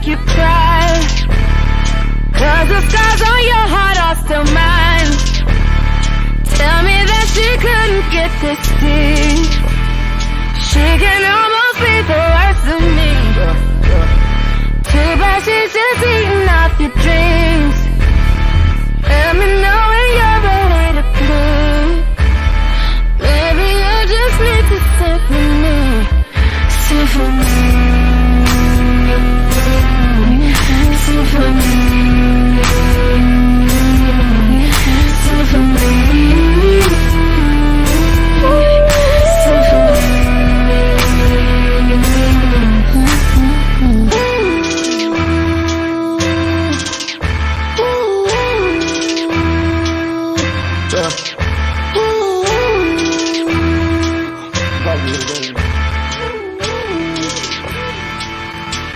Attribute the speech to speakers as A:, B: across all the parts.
A: make you cry. Cause the scars on your heart are still mine.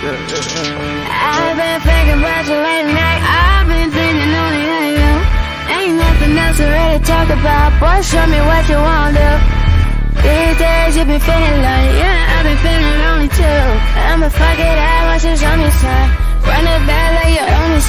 B: I've
A: been thinking about you late night. I've been thinking only of you. Ain't nothing else to really talk about. Boy, show me what you wanna do. These days you been feeling lonely, yeah, I've been feeling lonely too. I'ma fuck it, I want you to show me some. Run it back like you owe me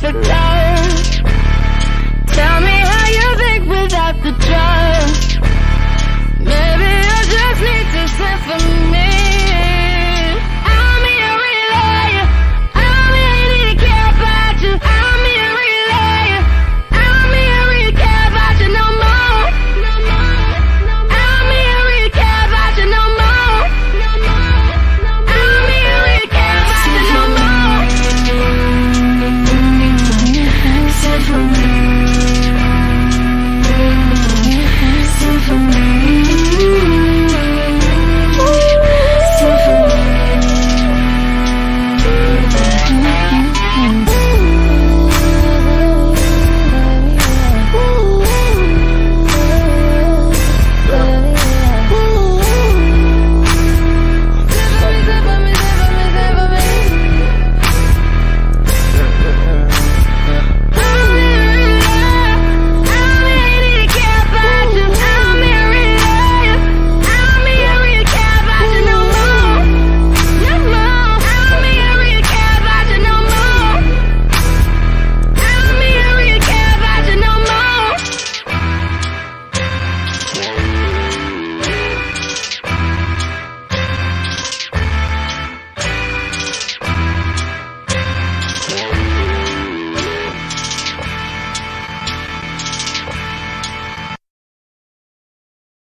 A: picture perfect. Tell me how you think without the trust.